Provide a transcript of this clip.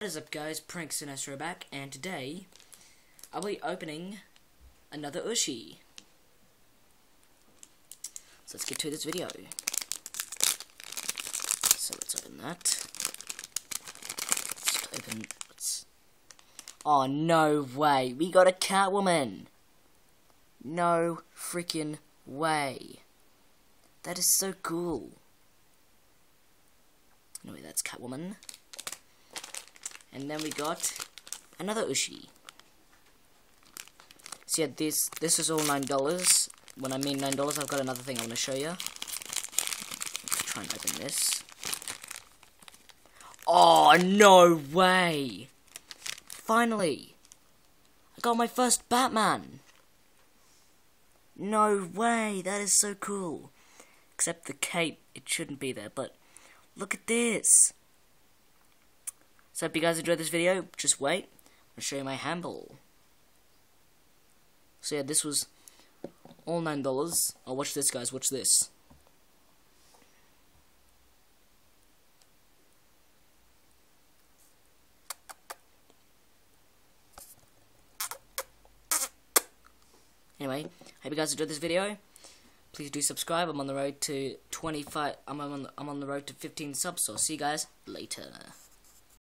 What is up guys, Prank Sinestro back, and today I'll be opening another Ooshie. So let's get to this video. So let's open that. Let's open, let's... Oh no way, we got a Catwoman! No freaking way. That is so cool. Anyway, that's Catwoman. And then we got another Ooshie. So yeah, this this is all nine dollars. When I mean nine dollars, I've got another thing I want to show you. Let's Try and open this. Oh no way! Finally, I got my first Batman. No way! That is so cool. Except the cape, it shouldn't be there. But look at this. So if you guys enjoyed this video, just wait. I'll show you my handle. So yeah, this was all nine dollars. Oh, watch this, guys. Watch this. Anyway, hope you guys enjoyed this video. Please do subscribe. I'm on the road to 25. I'm on. the, I'm on the road to 15 subs. So I'll see you guys later.